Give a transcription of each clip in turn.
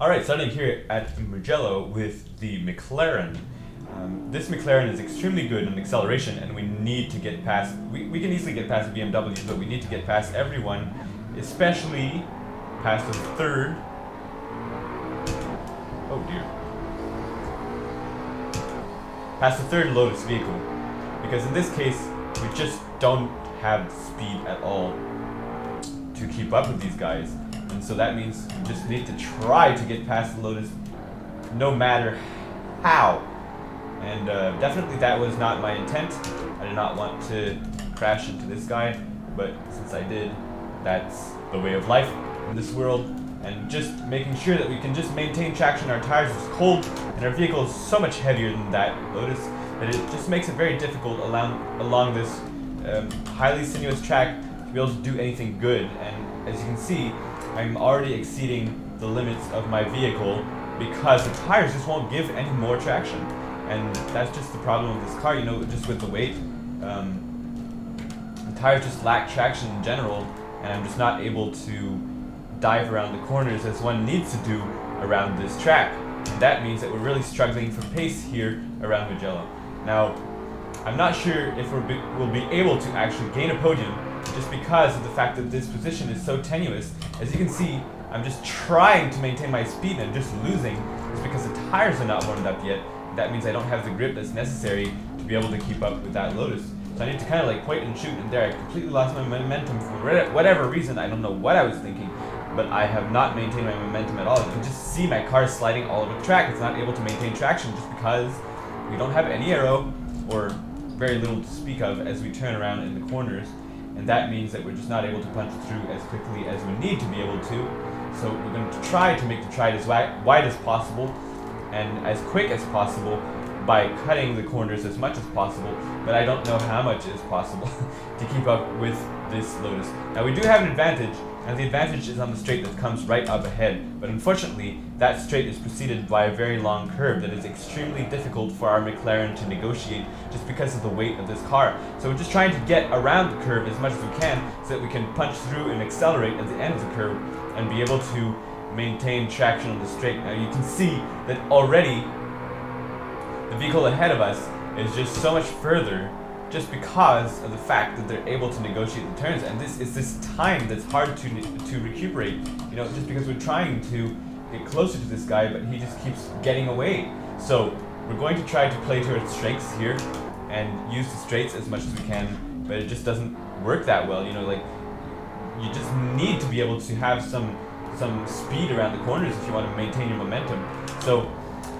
All right, starting here at Mugello with the McLaren. Um, this McLaren is extremely good in acceleration, and we need to get past. We, we can easily get past the BMWs, but we need to get past everyone, especially past the third. Oh dear. Past the third Lotus vehicle, because in this case we just don't have speed at all to keep up with these guys. And so that means we just need to try to get past the Lotus no matter how. And uh, definitely that was not my intent. I did not want to crash into this guy, but since I did, that's the way of life in this world. And just making sure that we can just maintain traction. Our tires is cold, and our vehicle is so much heavier than that Lotus that it just makes it very difficult along, along this um, highly sinuous track to be able to do anything good. And as you can see, I'm already exceeding the limits of my vehicle because the tires just won't give any more traction. And that's just the problem with this car, you know, just with the weight. Um, the tires just lack traction in general, and I'm just not able to dive around the corners as one needs to do around this track. And that means that we're really struggling for pace here around Mugello. Now, I'm not sure if we'll be, we'll be able to actually gain a podium just because of the fact that this position is so tenuous. As you can see, I'm just trying to maintain my speed and I'm just losing. It's because the tires are not warmed up yet. That means I don't have the grip that's necessary to be able to keep up with that Lotus. So I need to kind of like point and shoot, and there I completely lost my momentum for whatever reason. I don't know what I was thinking, but I have not maintained my momentum at all. You can just see my car sliding all over the track. It's not able to maintain traction just because we don't have any aero, or very little to speak of as we turn around in the corners and that means that we're just not able to punch through as quickly as we need to be able to. So we're going to try to make the tride as wide as possible and as quick as possible by cutting the corners as much as possible, but I don't know how much is possible to keep up with this Lotus. Now we do have an advantage and the advantage is on the straight that comes right up ahead. But unfortunately, that straight is preceded by a very long curve that is extremely difficult for our McLaren to negotiate just because of the weight of this car. So we're just trying to get around the curve as much as we can so that we can punch through and accelerate at the end of the curve and be able to maintain traction on the straight. Now you can see that already the vehicle ahead of us is just so much further just because of the fact that they're able to negotiate the turns. And this is this time that's hard to to recuperate. You know, just because we're trying to get closer to this guy, but he just keeps getting away. So we're going to try to play to our strengths here and use the straights as much as we can, but it just doesn't work that well. You know, like you just need to be able to have some some speed around the corners if you want to maintain your momentum. So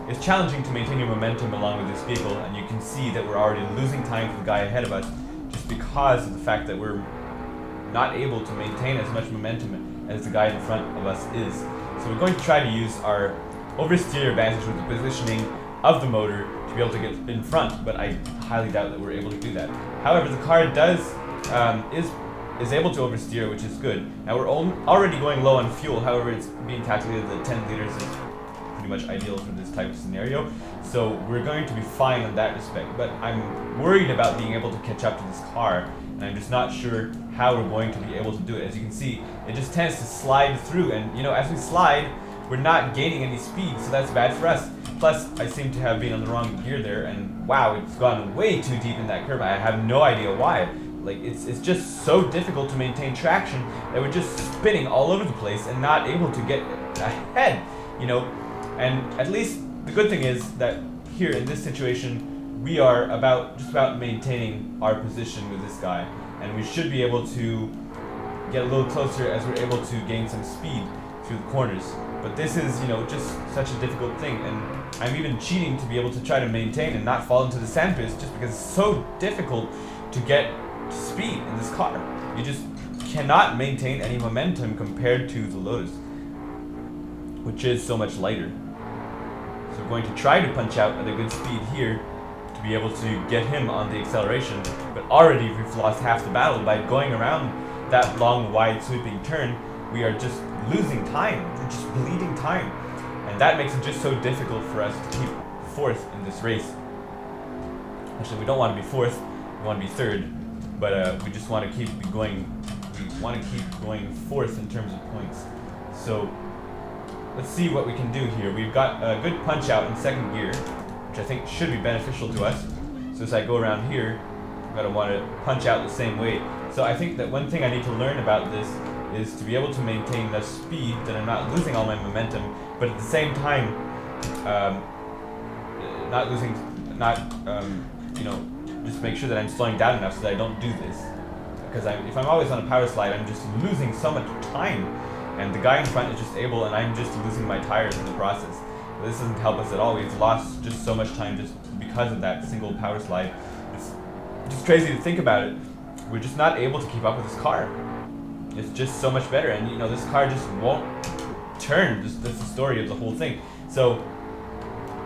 it's challenging to maintain your momentum along with this vehicle, and you can see that we're already losing time for the guy ahead of us just because of the fact that we're not able to maintain as much momentum as the guy in front of us is. So we're going to try to use our oversteer advantage with the positioning of the motor to be able to get in front, but I highly doubt that we're able to do that. However, the car does um, is is able to oversteer, which is good. Now we're already going low on fuel, however, it's being calculated that 10 liters is much ideal for this type of scenario. So we're going to be fine in that respect. But I'm worried about being able to catch up to this car, and I'm just not sure how we're going to be able to do it. As you can see, it just tends to slide through, and you know, as we slide, we're not gaining any speed, so that's bad for us. Plus, I seem to have been on the wrong gear there, and wow, it's gone way too deep in that curve. I have no idea why. Like, it's, it's just so difficult to maintain traction that we're just spinning all over the place and not able to get ahead. You know, and at least the good thing is that here in this situation, we are about just about maintaining our position with this guy, and we should be able to get a little closer as we're able to gain some speed through the corners. But this is, you know, just such a difficult thing, and I'm even cheating to be able to try to maintain and not fall into the sandpit just because it's so difficult to get speed in this car. You just cannot maintain any momentum compared to the Lotus, which is so much lighter. So we're going to try to punch out at a good speed here to be able to get him on the acceleration. But already we've lost half the battle by going around that long, wide, sweeping turn. We are just losing time. We're just bleeding time. And that makes it just so difficult for us to keep fourth in this race. Actually, we don't want to be fourth. We want to be third. But uh, we just want to keep going. We want to keep going fourth in terms of points. So let's see what we can do here. We've got a good punch out in second gear, which I think should be beneficial to us. So as I go around here, I'm to want to punch out the same way. So I think that one thing I need to learn about this is to be able to maintain enough speed that I'm not losing all my momentum, but at the same time, um, not losing, not, um, you know, just make sure that I'm slowing down enough so that I don't do this. Because I'm, if I'm always on a power slide, I'm just losing so much time. And the guy in front is just able, and I'm just losing my tires in the process. This doesn't help us at all. We've lost just so much time just because of that single power slide. It's just crazy to think about it. We're just not able to keep up with this car. It's just so much better, and you know this car just won't turn. Just that's the story of the whole thing. So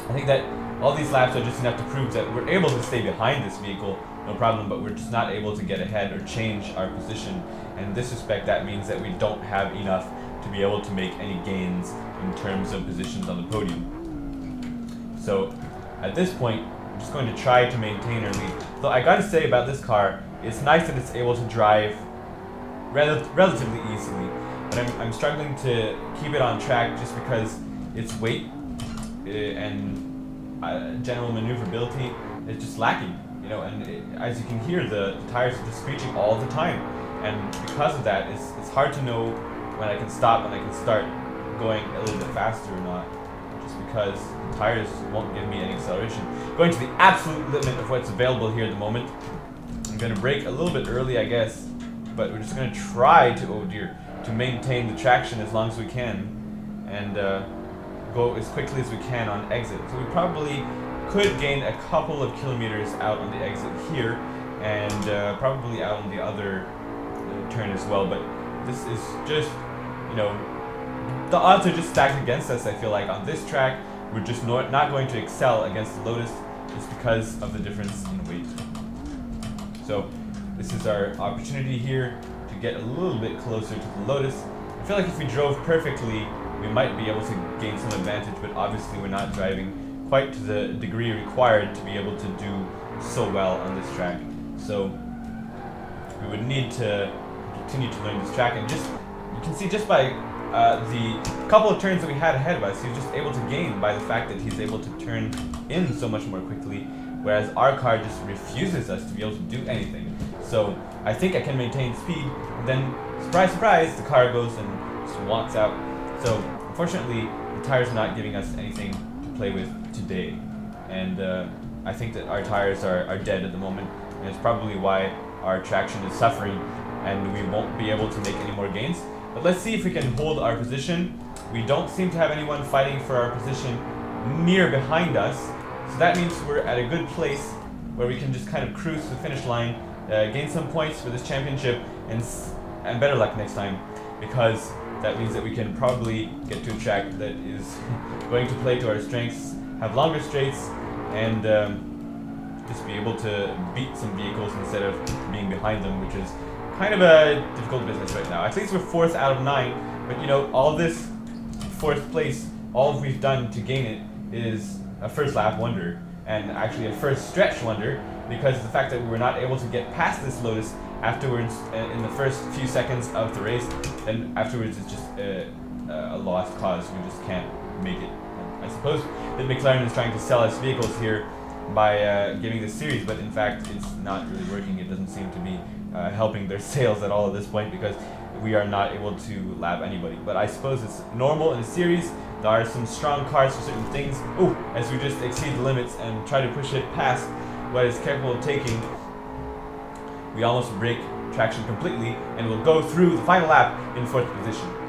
I think that all these laps are just enough to prove that we're able to stay behind this vehicle, no problem, but we're just not able to get ahead or change our position. And in this respect, that means that we don't have enough to be able to make any gains in terms of positions on the podium. So at this point, I'm just going to try to maintain our lead. Though I gotta say about this car, it's nice that it's able to drive rel relatively easily, but I'm, I'm struggling to keep it on track just because its weight uh, and uh, general maneuverability is just lacking. You know, and it, as you can hear, the, the, tires are just screeching all the time, and because of that, it's it's hard to know when I can stop, when I can start going a little bit faster or not, just because the tires won't give me any acceleration. Going to the absolute limit of what's available here at the moment. I'm gonna brake a little bit early, I guess, but we're just gonna try to, oh dear, to maintain the traction as long as we can, and. Uh, go as quickly as we can on exit. So we probably could gain a couple of kilometers out on the exit here, and uh, probably out on the other uh, turn as well. But this is just, you know, the odds are just stacked against us. I feel like on this track, we're just not not going to excel against the Lotus just because of the difference in weight. So this is our opportunity here to get a little bit closer to the Lotus. I feel like if we drove perfectly, we might be able to gain some advantage, but obviously we're not driving quite to the degree required to be able to do so well on this track. So we would need to continue to learn this track, and just you can see just by uh, the couple of turns that we had ahead of us, he's just able to gain by the fact that he's able to turn in so much more quickly, whereas our car just refuses us to be able to do anything. So I think I can maintain speed, and then surprise, surprise, the car goes and swats out so, unfortunately, the tires are not giving us anything to play with today. And uh, I think that our tires are, are dead at the moment, and it's probably why our traction is suffering, and we won't be able to make any more gains. But let's see if we can hold our position. We don't seem to have anyone fighting for our position near behind us, so that means we're at a good place where we can just kind of cruise to the finish line, uh, gain some points for this championship, and, and better luck next time, because that means that we can probably get to a track that is going to play to our strengths, have longer straights, and um, just be able to beat some vehicles instead of being behind them, which is kind of a difficult business right now. At least we're fourth out of nine, but you know, all this fourth place, all we've done to gain it is a first lap wonder, and actually a first stretch wonder, because the fact that we were not able to get past this Lotus afterwards, uh, in the first few seconds of the race, then afterwards it's just a, a lost cause. We just can't make it. I suppose that McLaren is trying to sell us vehicles here by uh, giving this series, but in fact it's not really working. It doesn't seem to be uh, helping their sales at all at this point because we are not able to lap anybody. But I suppose it's normal in a series. There are some strong cars for certain things. Oh, as we just exceed the limits and try to push it past what it's capable of taking, we almost break traction completely and will go through the final lap in fourth position.